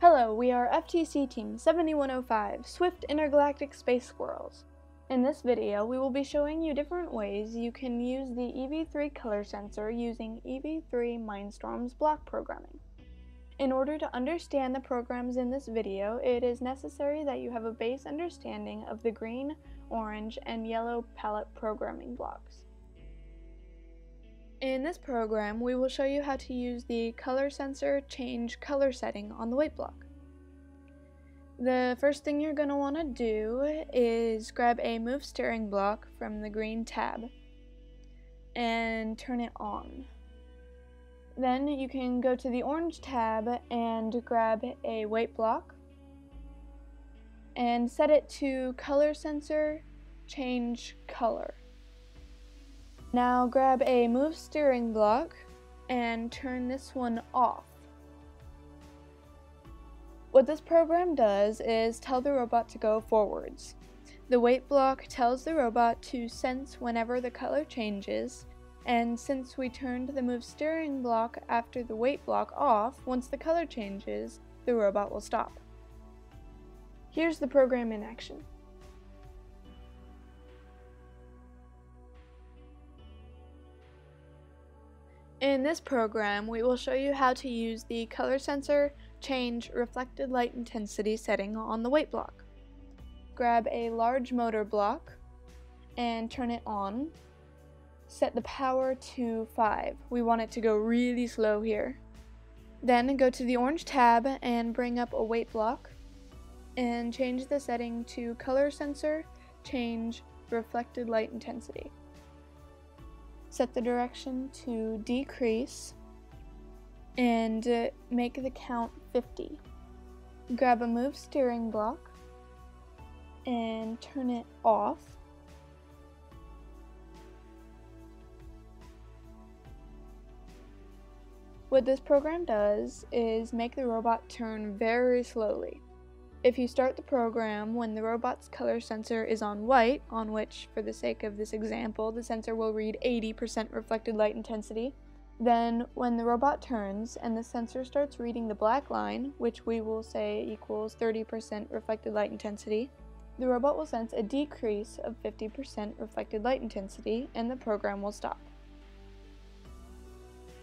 Hello, we are FTC Team 7105, Swift Intergalactic Space Squirrels. In this video, we will be showing you different ways you can use the EV3 color sensor using EV3 Mindstorm's block programming. In order to understand the programs in this video, it is necessary that you have a base understanding of the green, orange, and yellow palette programming blocks. In this program, we will show you how to use the color sensor change color setting on the wait block. The first thing you're going to want to do is grab a move steering block from the green tab and turn it on. Then you can go to the orange tab and grab a wait block and set it to color sensor change color. Now grab a move steering block and turn this one off. What this program does is tell the robot to go forwards. The wait block tells the robot to sense whenever the color changes, and since we turned the move steering block after the wait block off, once the color changes, the robot will stop. Here's the program in action. In this program, we will show you how to use the color sensor change reflected light intensity setting on the wait block. Grab a large motor block and turn it on. Set the power to 5. We want it to go really slow here. Then go to the orange tab and bring up a wait block and change the setting to color sensor change reflected light intensity. Set the direction to decrease and uh, make the count 50. Grab a move steering block and turn it off. What this program does is make the robot turn very slowly. If you start the program when the robot's color sensor is on white, on which, for the sake of this example, the sensor will read 80% reflected light intensity, then when the robot turns and the sensor starts reading the black line, which we will say equals 30% reflected light intensity, the robot will sense a decrease of 50% reflected light intensity and the program will stop.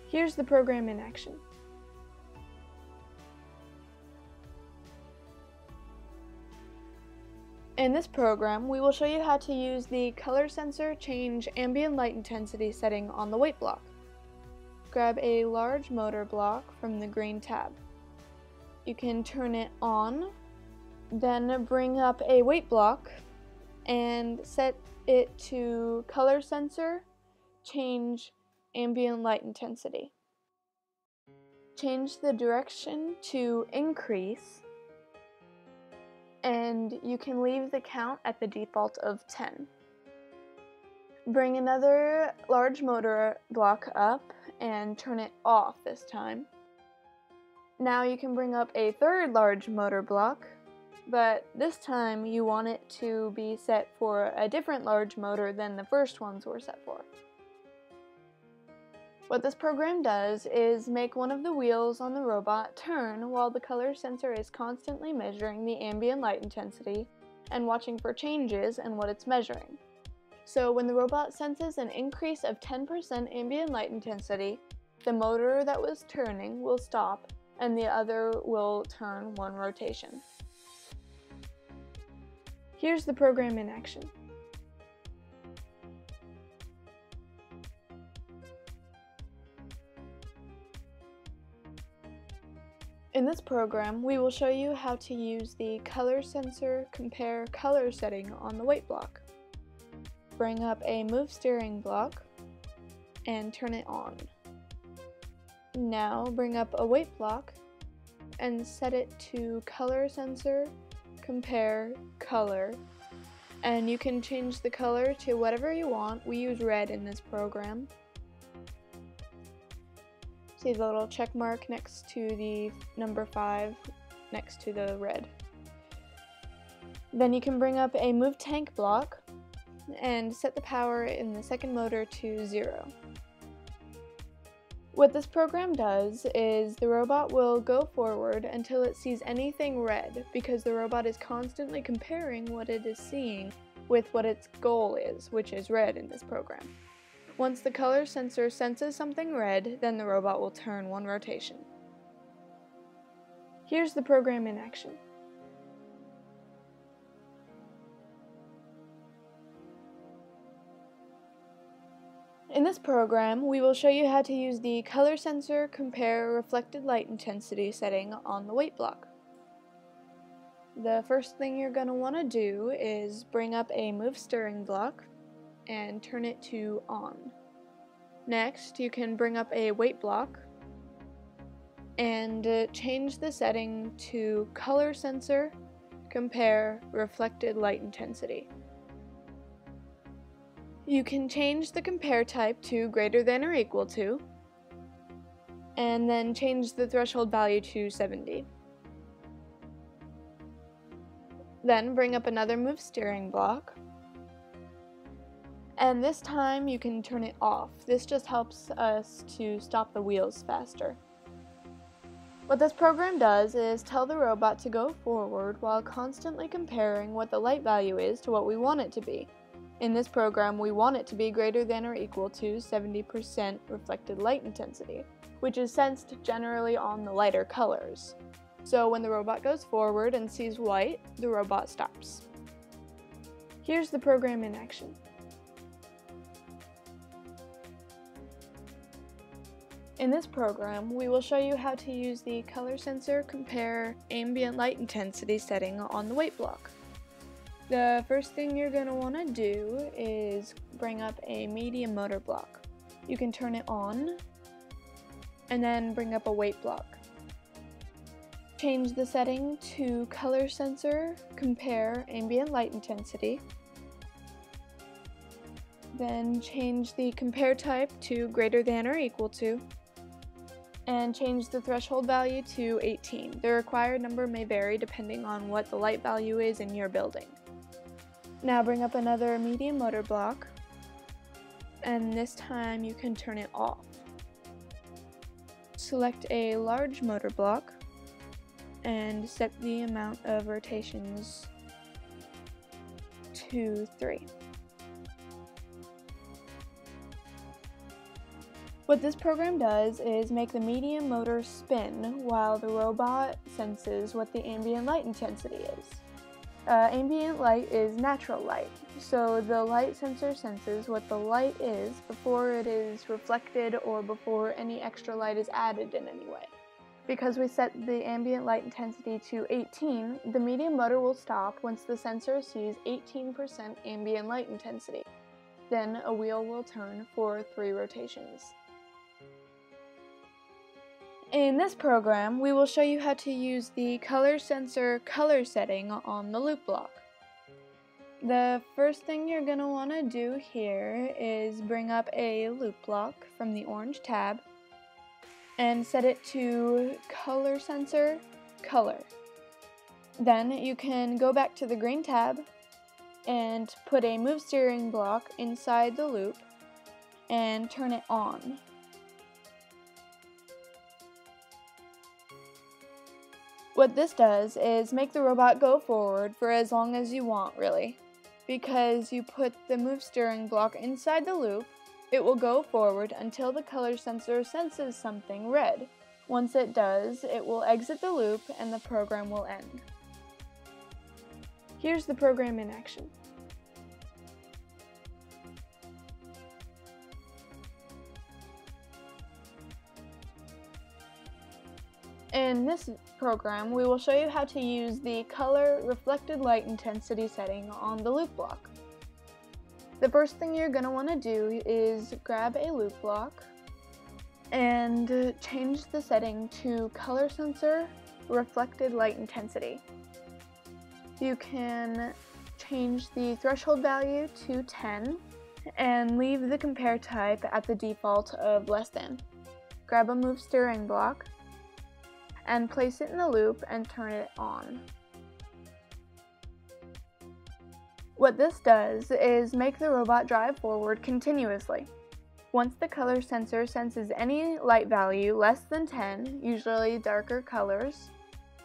Here's the program in action. In this program, we will show you how to use the color sensor change ambient light intensity setting on the wait block. Grab a large motor block from the green tab. You can turn it on, then bring up a wait block and set it to color sensor change ambient light intensity. Change the direction to increase and you can leave the count at the default of 10. Bring another large motor block up and turn it off this time. Now you can bring up a third large motor block, but this time you want it to be set for a different large motor than the first ones were set for. What this program does is make one of the wheels on the robot turn while the color sensor is constantly measuring the ambient light intensity and watching for changes in what it's measuring. So when the robot senses an increase of 10% ambient light intensity, the motor that was turning will stop and the other will turn one rotation. Here's the program in action. In this program, we will show you how to use the color sensor compare color setting on the wait block. Bring up a move steering block and turn it on. Now bring up a wait block and set it to color sensor compare color and you can change the color to whatever you want. We use red in this program. See the little check mark next to the number 5 next to the red. Then you can bring up a move tank block and set the power in the second motor to 0. What this program does is the robot will go forward until it sees anything red because the robot is constantly comparing what it is seeing with what its goal is, which is red in this program. Once the color sensor senses something red, then the robot will turn one rotation. Here's the program in action. In this program, we will show you how to use the color sensor compare reflected light intensity setting on the wait block. The first thing you're going to want to do is bring up a move steering block and turn it to on. Next, you can bring up a wait block and uh, change the setting to color sensor compare reflected light intensity. You can change the compare type to greater than or equal to, and then change the threshold value to 70. Then bring up another move steering block, and this time you can turn it off. This just helps us to stop the wheels faster. What this program does is tell the robot to go forward while constantly comparing what the light value is to what we want it to be. In this program, we want it to be greater than or equal to 70% reflected light intensity, which is sensed generally on the lighter colors. So when the robot goes forward and sees white, the robot stops. Here's the program in action. In this program, we will show you how to use the color sensor compare ambient light intensity setting on the wait block. The first thing you're going to want to do is bring up a medium motor block. You can turn it on and then bring up a wait block. Change the setting to color sensor, compare ambient light intensity. Then change the compare type to greater than or equal to. And change the threshold value to 18. The required number may vary depending on what the light value is in your building. Now bring up another medium motor block and this time you can turn it off. Select a large motor block and set the amount of rotations to 3. What this program does is make the medium motor spin while the robot senses what the ambient light intensity is. Uh, ambient light is natural light, so the light sensor senses what the light is before it is reflected or before any extra light is added in any way. Because we set the ambient light intensity to 18, the medium motor will stop once the sensor sees 18% ambient light intensity. Then a wheel will turn for three rotations. In this program, we will show you how to use the color sensor color setting on the loop block. The first thing you're going to want to do here is bring up a loop block from the orange tab and set it to color sensor color. Then you can go back to the green tab and put a move steering block inside the loop and turn it on. What this does is make the robot go forward for as long as you want, really. Because you put the move steering block inside the loop, it will go forward until the color sensor senses something red. Once it does, it will exit the loop and the program will end. Here's the program in action. In this program, we will show you how to use the color reflected light intensity setting on the loop block. The first thing you're going to want to do is grab a loop block and change the setting to color sensor reflected light intensity. You can change the threshold value to 10 and leave the compare type at the default of less than. Grab a move steering block and place it in the loop and turn it on. What this does is make the robot drive forward continuously. Once the color sensor senses any light value less than 10, usually darker colors,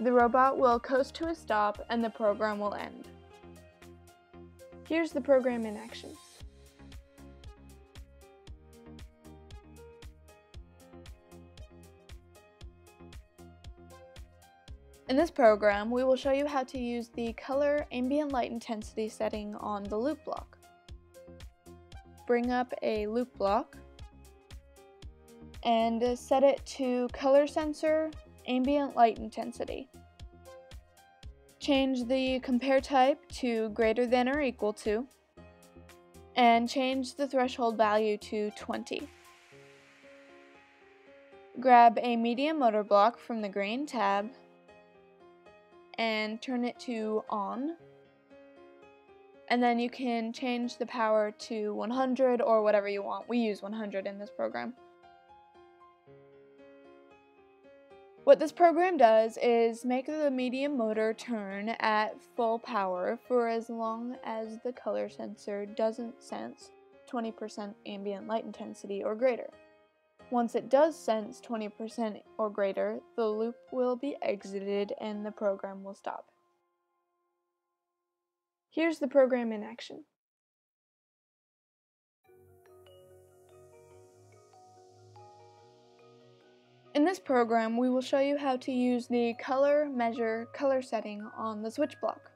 the robot will coast to a stop and the program will end. Here's the program in action. In this program, we will show you how to use the color ambient light intensity setting on the loop block. Bring up a loop block and set it to color sensor ambient light intensity. Change the compare type to greater than or equal to and change the threshold value to 20. Grab a medium motor block from the green tab and turn it to on. And then you can change the power to 100 or whatever you want. We use 100 in this program. What this program does is make the medium motor turn at full power for as long as the color sensor doesn't sense 20% ambient light intensity or greater. Once it does sense 20% or greater, the loop will be exited and the program will stop. Here's the program in action. In this program, we will show you how to use the color measure color setting on the switch block.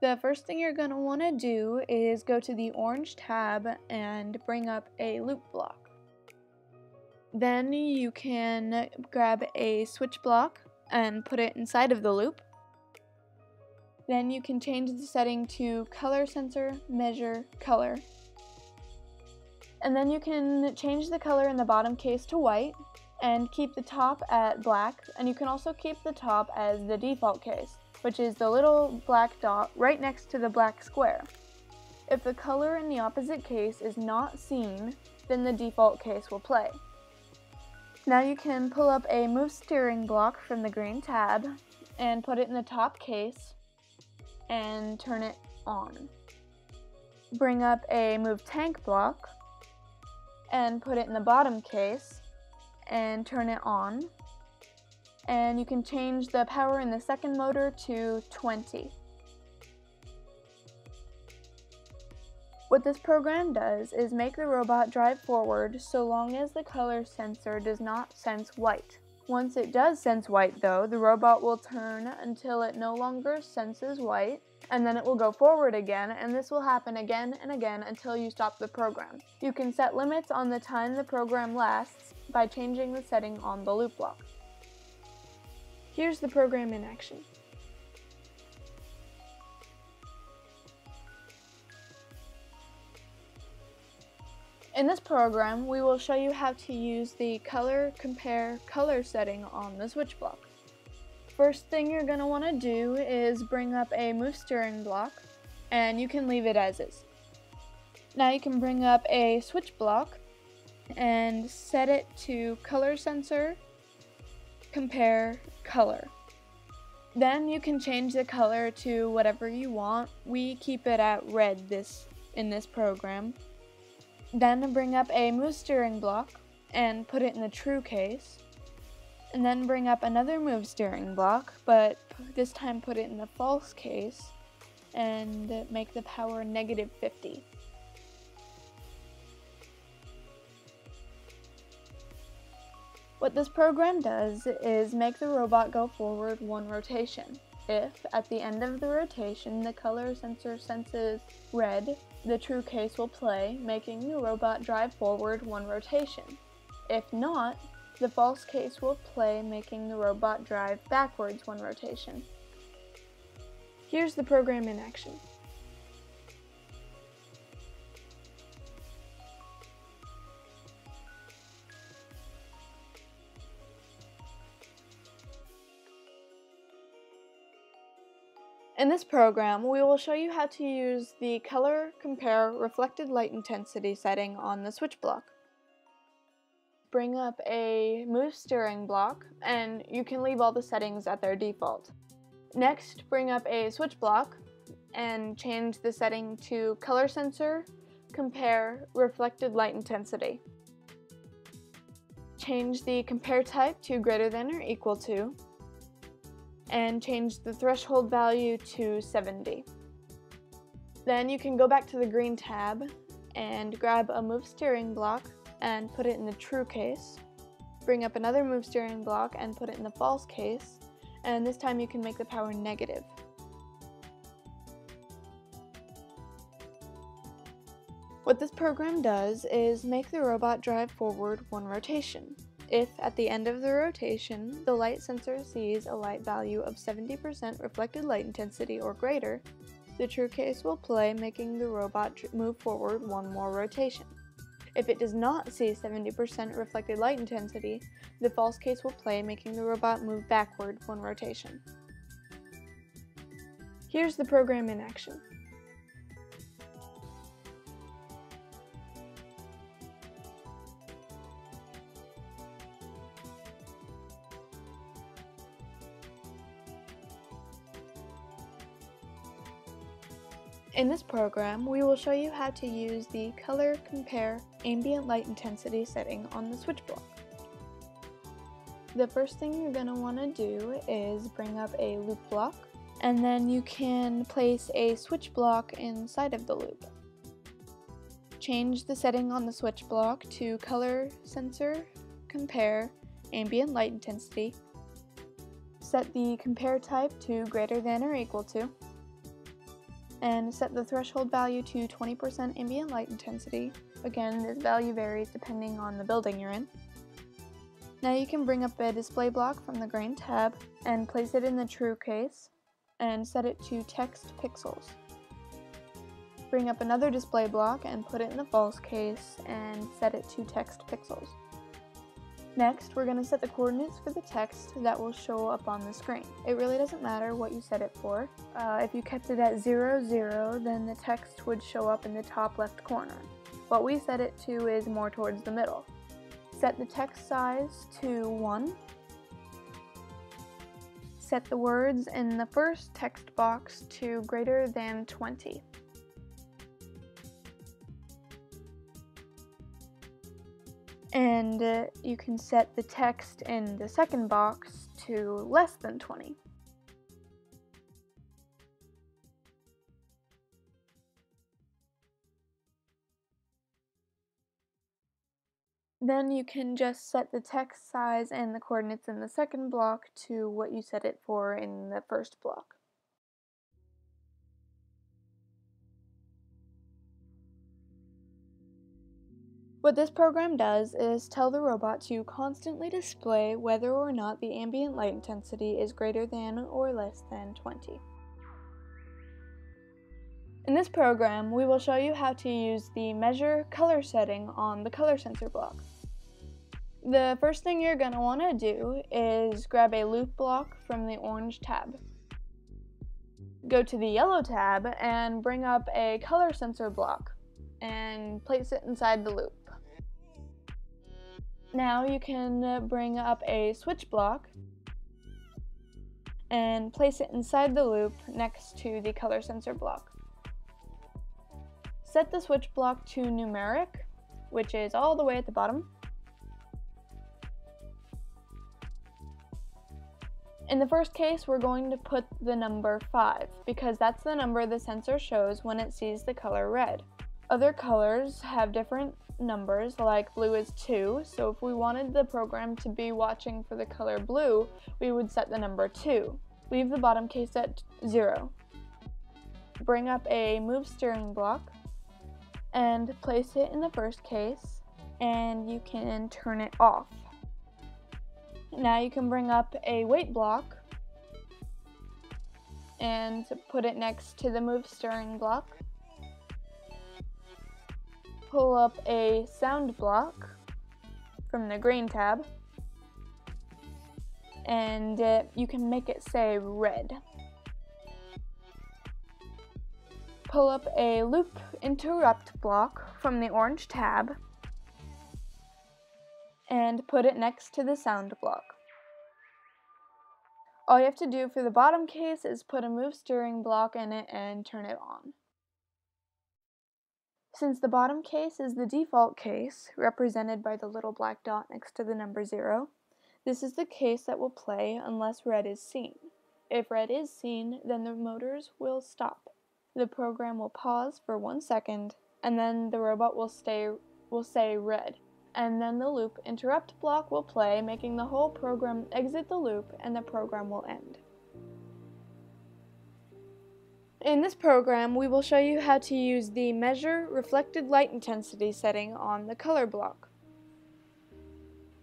The first thing you're going to want to do is go to the orange tab and bring up a loop block. Then you can grab a switch block and put it inside of the loop. Then you can change the setting to color sensor, measure, color. And then you can change the color in the bottom case to white and keep the top at black. And you can also keep the top as the default case, which is the little black dot right next to the black square. If the color in the opposite case is not seen, then the default case will play. Now you can pull up a move steering block from the green tab and put it in the top case and turn it on. Bring up a move tank block and put it in the bottom case and turn it on. And you can change the power in the second motor to 20. What this program does is make the robot drive forward so long as the color sensor does not sense white. Once it does sense white though, the robot will turn until it no longer senses white, and then it will go forward again, and this will happen again and again until you stop the program. You can set limits on the time the program lasts by changing the setting on the loop block. Here's the program in action. In this program, we will show you how to use the color compare color setting on the switch block. First thing you're going to want to do is bring up a move steering block and you can leave it as is. Now you can bring up a switch block and set it to color sensor, compare color. Then you can change the color to whatever you want. We keep it at red this in this program. Then bring up a move steering block and put it in the true case. And then bring up another move steering block, but this time put it in the false case and make the power negative 50. What this program does is make the robot go forward one rotation. If, at the end of the rotation, the color sensor senses red, the true case will play, making the robot drive forward one rotation. If not, the false case will play, making the robot drive backwards one rotation. Here's the program in action. In this program, we will show you how to use the Color Compare Reflected Light Intensity setting on the switch block. Bring up a move steering block, and you can leave all the settings at their default. Next, bring up a switch block and change the setting to color sensor, compare reflected light intensity. Change the compare type to greater than or equal to, and change the threshold value to 70. Then you can go back to the green tab and grab a move steering block and put it in the true case. Bring up another move steering block and put it in the false case, and this time you can make the power negative. What this program does is make the robot drive forward one rotation. If, at the end of the rotation, the light sensor sees a light value of 70% reflected light intensity or greater, the true case will play making the robot move forward one more rotation. If it does not see 70% reflected light intensity, the false case will play making the robot move backward one rotation. Here's the program in action. In this program, we will show you how to use the Color Compare Ambient Light Intensity setting on the switch block. The first thing you're going to want to do is bring up a loop block, and then you can place a switch block inside of the loop. Change the setting on the switch block to Color Sensor Compare Ambient Light Intensity. Set the compare type to greater than or equal to and set the threshold value to 20% ambient light intensity. Again, this value varies depending on the building you're in. Now you can bring up a display block from the green tab and place it in the true case and set it to text pixels. Bring up another display block and put it in the false case and set it to text pixels. Next, we're going to set the coordinates for the text that will show up on the screen. It really doesn't matter what you set it for. Uh, if you kept it at 0, 0, then the text would show up in the top left corner. What we set it to is more towards the middle. Set the text size to 1. Set the words in the first text box to greater than 20. And uh, you can set the text in the second box to less than 20. Then you can just set the text size and the coordinates in the second block to what you set it for in the first block. What this program does is tell the robot to constantly display whether or not the ambient light intensity is greater than or less than 20. In this program, we will show you how to use the measure color setting on the color sensor block. The first thing you're going to want to do is grab a loop block from the orange tab. Go to the yellow tab and bring up a color sensor block and place it inside the loop. Now you can uh, bring up a switch block and place it inside the loop next to the color sensor block. Set the switch block to numeric, which is all the way at the bottom. In the first case, we're going to put the number 5 because that's the number the sensor shows when it sees the color red. Other colors have different numbers, like blue is 2, so if we wanted the program to be watching for the color blue, we would set the number 2. Leave the bottom case at 0. Bring up a move steering block and place it in the first case, and you can turn it off. Now you can bring up a wait block and put it next to the move steering block pull up a sound block from the green tab and uh, you can make it say red. Pull up a loop interrupt block from the orange tab and put it next to the sound block. All you have to do for the bottom case is put a move steering block in it and turn it on. Since the bottom case is the default case, represented by the little black dot next to the number 0, this is the case that will play unless red is seen. If red is seen, then the motors will stop. The program will pause for one second, and then the robot will stay will say red, and then the loop interrupt block will play, making the whole program exit the loop and the program will end. In this program, we will show you how to use the Measure Reflected Light Intensity setting on the color block.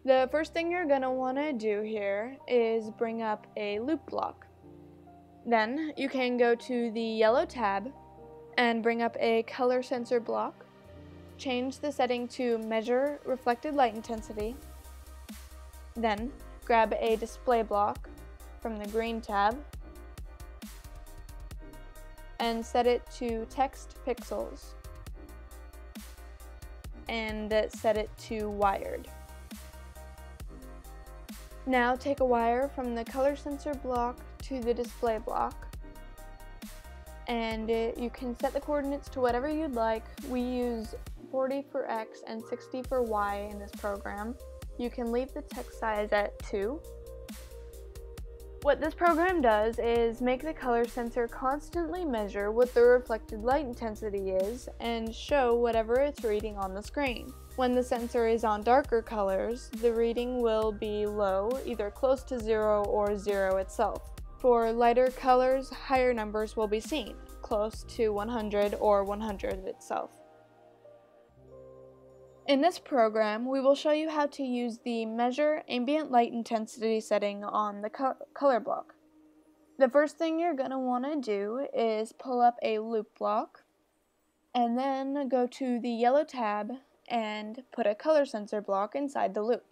The first thing you're going to want to do here is bring up a loop block. Then you can go to the yellow tab and bring up a color sensor block. Change the setting to measure reflected light intensity. Then grab a display block from the green tab and set it to text pixels and set it to wired. Now take a wire from the color sensor block to the display block and it, you can set the coordinates to whatever you'd like. We use 40 for X and 60 for Y in this program. You can leave the text size at 2. What this program does is make the color sensor constantly measure what the reflected light intensity is and show whatever it's reading on the screen. When the sensor is on darker colors, the reading will be low, either close to zero or zero itself. For lighter colors, higher numbers will be seen, close to 100 or 100 itself. In this program, we will show you how to use the Measure Ambient Light Intensity setting on the co color block. The first thing you're going to want to do is pull up a loop block, and then go to the yellow tab and put a color sensor block inside the loop.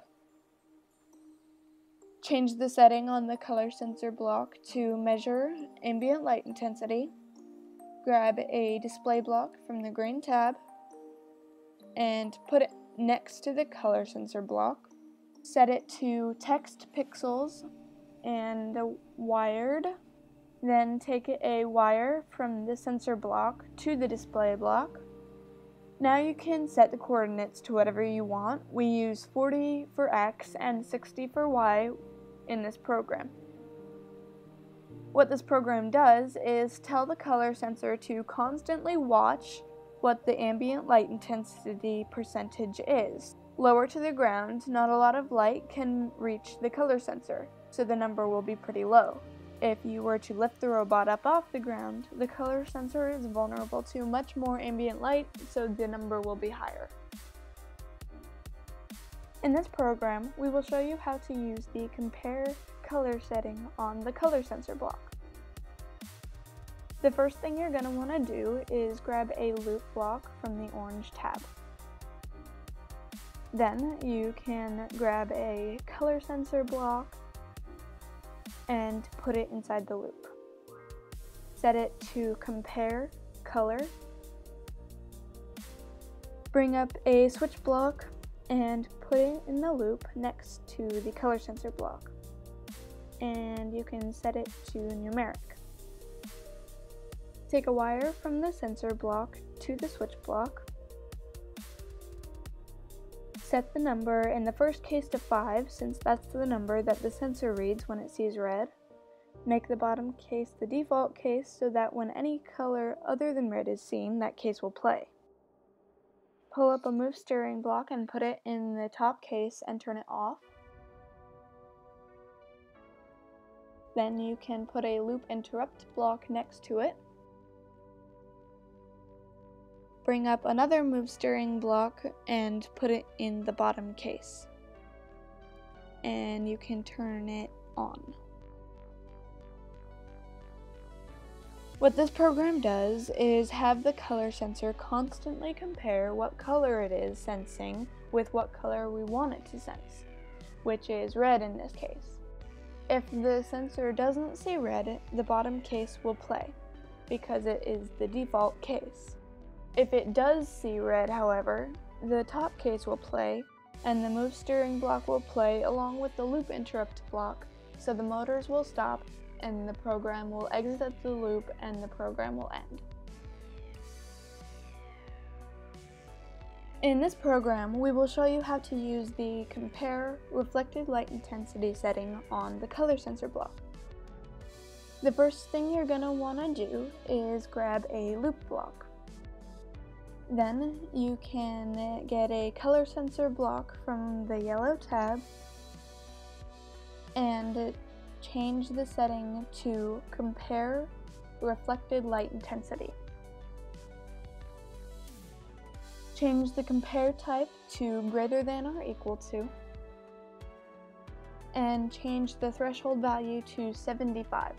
Change the setting on the color sensor block to measure ambient light intensity. Grab a display block from the green tab and put it next to the color sensor block. Set it to text pixels and wired. Then take a wire from the sensor block to the display block. Now you can set the coordinates to whatever you want. We use 40 for X and 60 for Y in this program. What this program does is tell the color sensor to constantly watch what the ambient light intensity percentage is. Lower to the ground, not a lot of light can reach the color sensor, so the number will be pretty low. If you were to lift the robot up off the ground, the color sensor is vulnerable to much more ambient light, so the number will be higher. In this program, we will show you how to use the Compare Color setting on the color sensor block. The first thing you're going to want to do is grab a loop block from the orange tab. Then you can grab a color sensor block and put it inside the loop. Set it to compare color. Bring up a switch block and put it in the loop next to the color sensor block. And you can set it to numeric. Take a wire from the sensor block to the switch block. Set the number in the first case to 5 since that's the number that the sensor reads when it sees red. Make the bottom case the default case so that when any color other than red is seen, that case will play. Pull up a move steering block and put it in the top case and turn it off. Then you can put a loop interrupt block next to it. Bring up another move steering block and put it in the bottom case. And you can turn it on. What this program does is have the color sensor constantly compare what color it is sensing with what color we want it to sense, which is red in this case. If the sensor doesn't see red, the bottom case will play, because it is the default case. If it does see red, however, the top case will play, and the move steering block will play along with the loop interrupt block, so the motors will stop and the program will exit the loop and the program will end. In this program, we will show you how to use the Compare Reflected Light Intensity setting on the color sensor block. The first thing you're going to want to do is grab a loop block. Then you can get a color sensor block from the yellow tab and change the setting to Compare Reflected Light Intensity. Change the compare type to greater than or equal to. And change the threshold value to 75.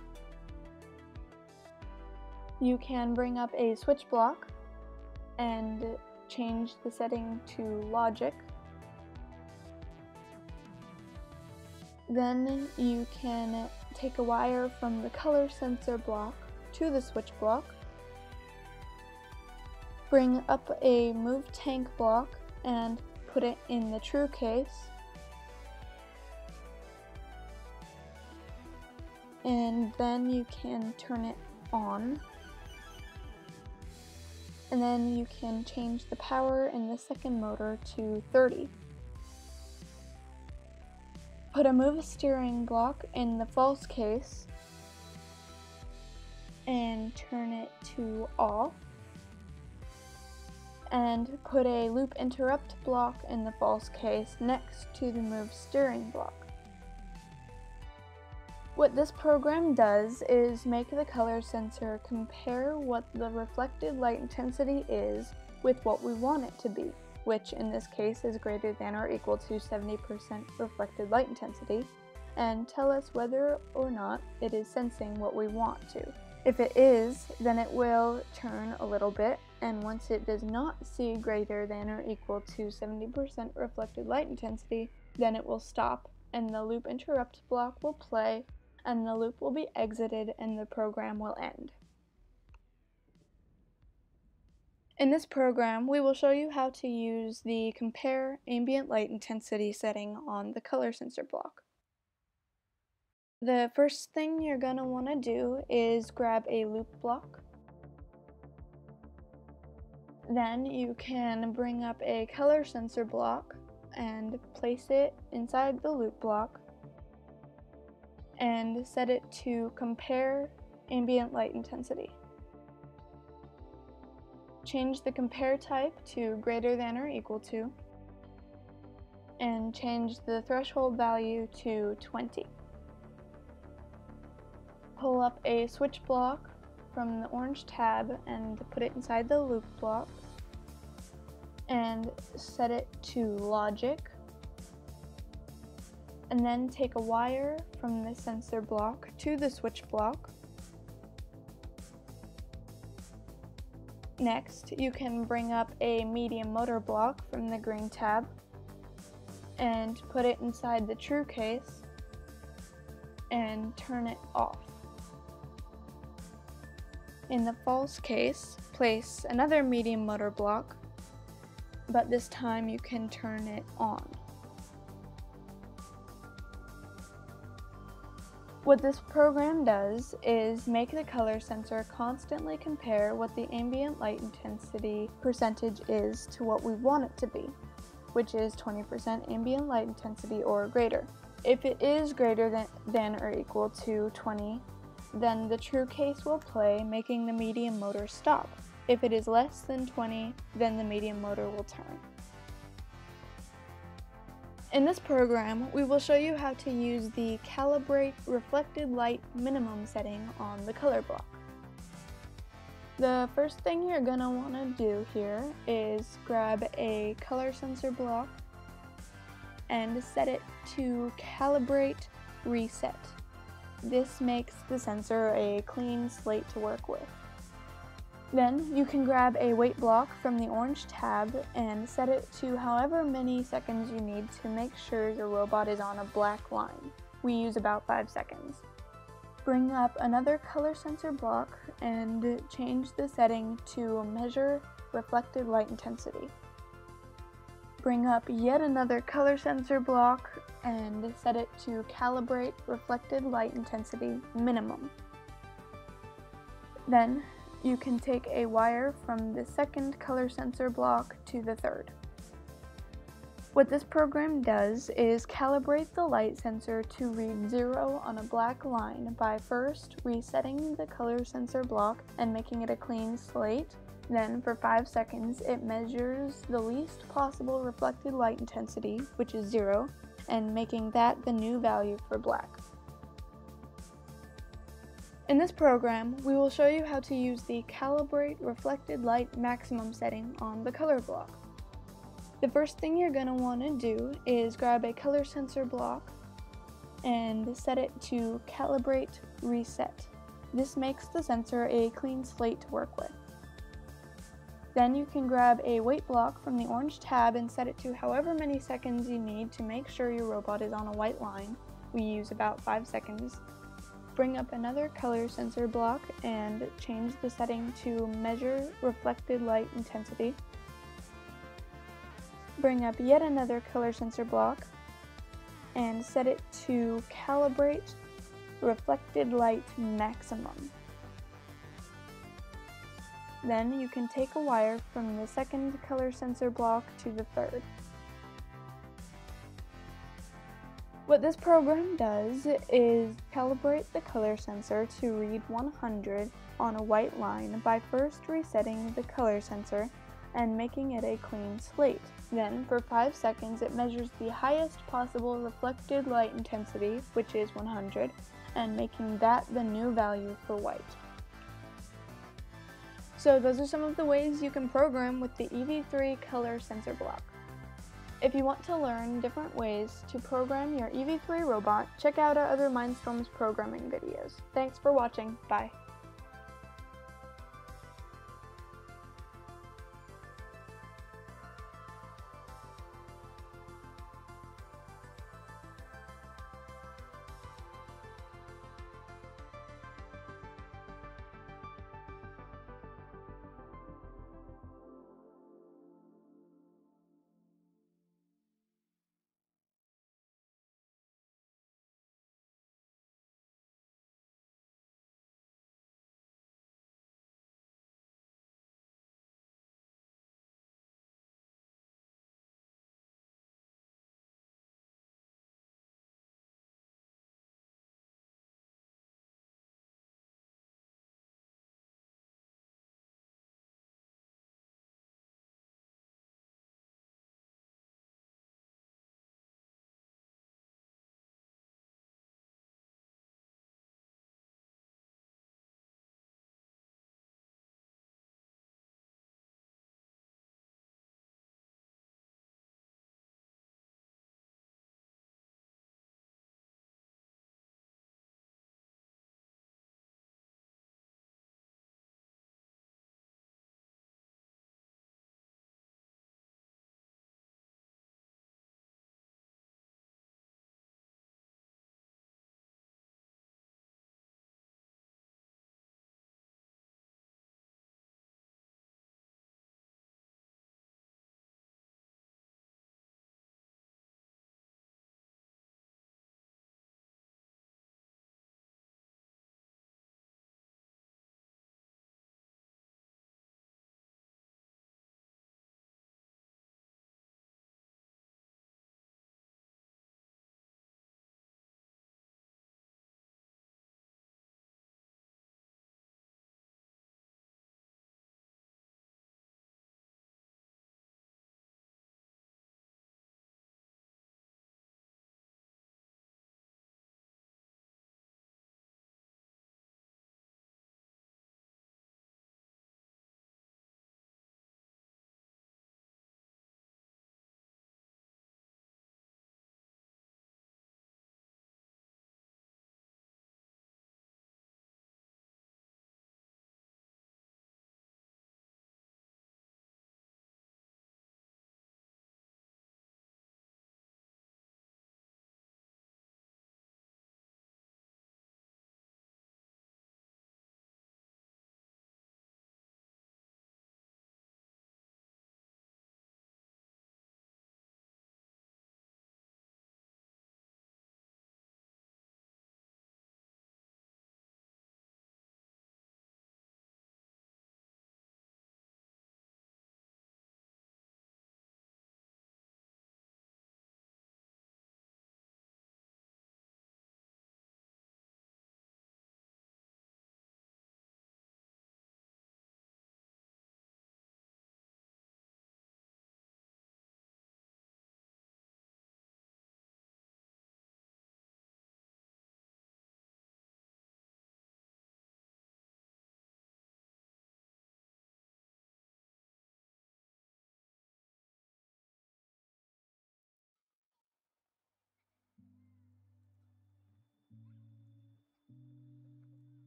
You can bring up a switch block and change the setting to logic. Then you can take a wire from the color sensor block to the switch block bring up a move tank block and put it in the true case. And then you can turn it on. And then you can change the power in the second motor to 30. Put a move steering block in the false case and turn it to off and put a loop interrupt block in the false case next to the move steering block. What this program does is make the color sensor compare what the reflected light intensity is with what we want it to be, which in this case is greater than or equal to 70% reflected light intensity, and tell us whether or not it is sensing what we want to. If it is, then it will turn a little bit and once it does not see greater than or equal to 70% reflected light intensity, then it will stop and the loop interrupt block will play and the loop will be exited and the program will end. In this program, we will show you how to use the Compare Ambient Light Intensity setting on the color sensor block. The first thing you're going to want to do is grab a loop block then you can bring up a color sensor block and place it inside the loop block and set it to compare ambient light intensity. Change the compare type to greater than or equal to and change the threshold value to 20. Pull up a switch block from the orange tab and put it inside the loop block and set it to logic and then take a wire from the sensor block to the switch block. Next, you can bring up a medium motor block from the green tab and put it inside the true case and turn it off. In the false case, place another medium motor block, but this time you can turn it on. What this program does is make the color sensor constantly compare what the ambient light intensity percentage is to what we want it to be, which is 20% ambient light intensity or greater. If it is greater than, than or equal to 20, then the true case will play, making the medium motor stop. If it is less than 20, then the medium motor will turn. In this program, we will show you how to use the Calibrate Reflected Light Minimum setting on the color block. The first thing you're going to want to do here is grab a color sensor block and set it to Calibrate Reset. This makes the sensor a clean slate to work with. Then you can grab a wait block from the orange tab and set it to however many seconds you need to make sure your robot is on a black line. We use about 5 seconds. Bring up another color sensor block and change the setting to measure reflected light intensity. Bring up yet another color sensor block and set it to calibrate reflected light intensity minimum. Then you can take a wire from the second color sensor block to the third. What this program does is calibrate the light sensor to read 0 on a black line by first resetting the color sensor block and making it a clean slate. Then for 5 seconds it measures the least possible reflected light intensity, which is 0, and making that the new value for black. In this program, we will show you how to use the Calibrate Reflected Light Maximum setting on the color block. The first thing you're going to want to do is grab a color sensor block and set it to Calibrate Reset. This makes the sensor a clean slate to work with. Then you can grab a wait block from the orange tab and set it to however many seconds you need to make sure your robot is on a white line. We use about 5 seconds. Bring up another color sensor block and change the setting to Measure Reflected Light Intensity bring up yet another color sensor block and set it to calibrate reflected light maximum. Then you can take a wire from the second color sensor block to the third. What this program does is calibrate the color sensor to read 100 on a white line by first resetting the color sensor and making it a clean slate. Then, for 5 seconds, it measures the highest possible reflected light intensity, which is 100, and making that the new value for white. So those are some of the ways you can program with the EV3 color sensor block. If you want to learn different ways to program your EV3 robot, check out our other Mindstorms programming videos. Thanks for watching. Bye.